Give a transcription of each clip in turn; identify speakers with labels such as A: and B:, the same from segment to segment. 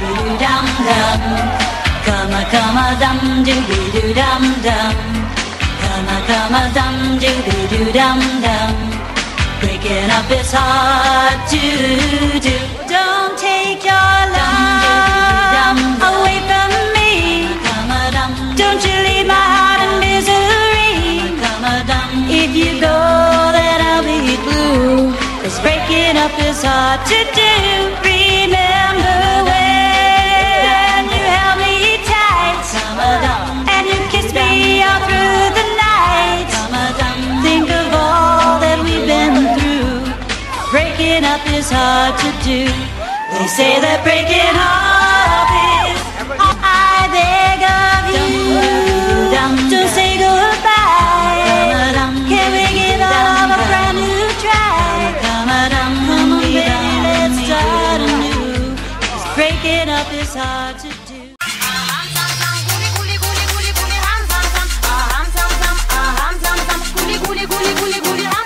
A: doo dum dum. Come a come a dum doo doo dum dum. Come a come a dum doo doo dum dum. Breaking up is hard to do. Don't take your love away from me. Don't you leave my heart in misery. If you go, then I'll be blue. Cause breaking up is hard to do. Remember and you kissed me all through the night. Think of all that we've been through. Breaking up is hard to do. They say that breaking up is. I beg of you, don't say goodbye. Can we give love a brand new try? Come on, baby, let's start anew. 'Cause breaking up is hard to do.
B: Ah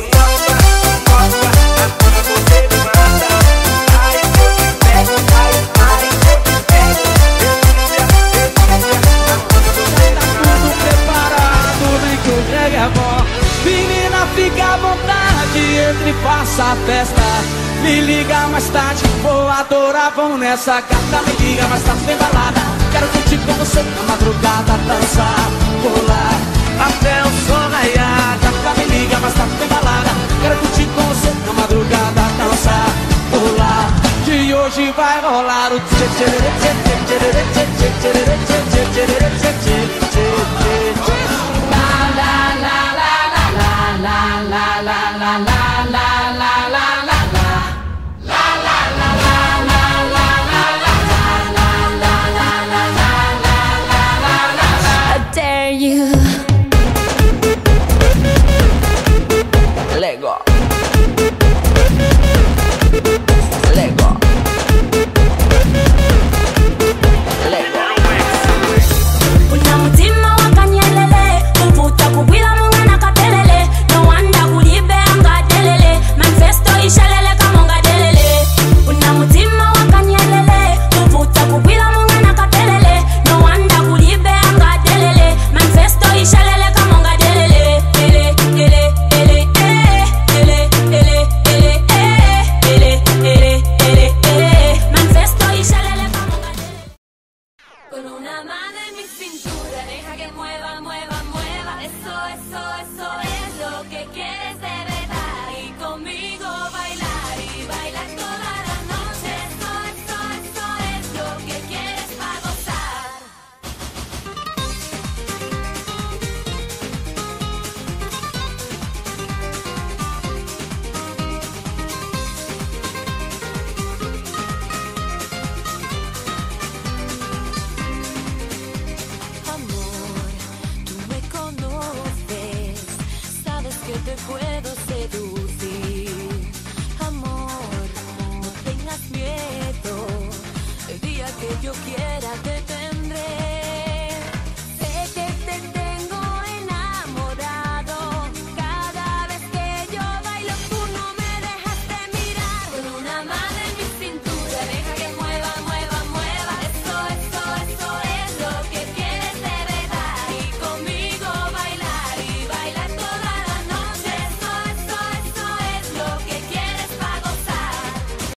B: Nessa gata Me liga mais tarde, tem balada. Quero curtir com você na madrugada Dançar, pular, até o sol raiar Gata, me liga mais tarde, tem balada. Quero curtir com você na madrugada Dançar, pular Que hoje vai rolar o tchê tchê
C: quiera tener.